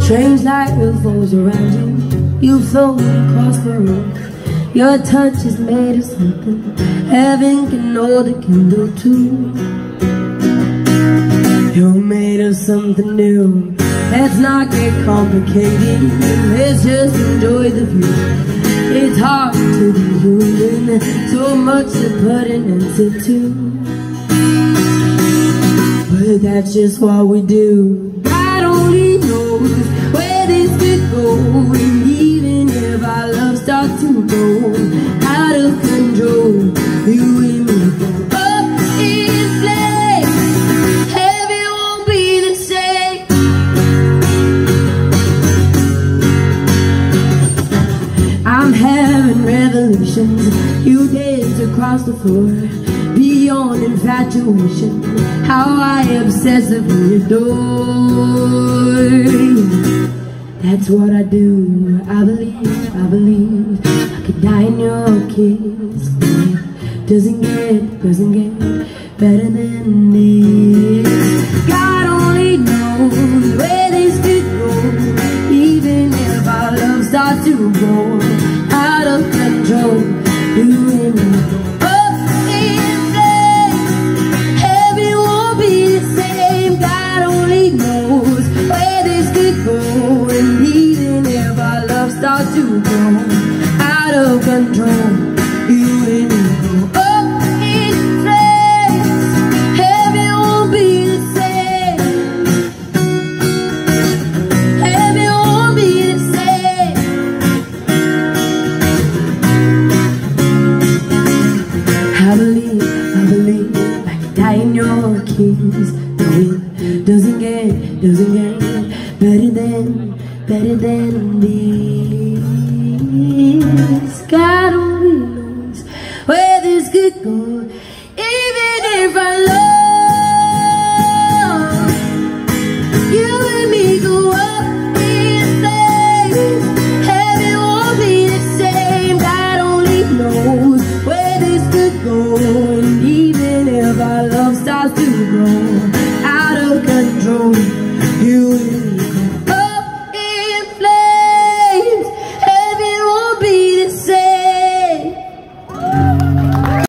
Strange light revolves around you. You float across the room Your touch is made of something Heaven can hold a candle to. You're made of something new. Let's not get complicated. Let's just enjoy the view So much to put an answer to. But that's just what we do. God only knows having revelations You dance across the floor Beyond infatuation How I obsessively adore that's what I do. I believe, I believe I could die in your kiss. Doesn't get, doesn't get better than this. Kiss. No, it doesn't get, doesn't get better than, better than this. God only knows where this could go Even if I love You and me go up in flames. Heaven won't be the same? God only knows. Where this could go And even if our love starts to grow Out of control You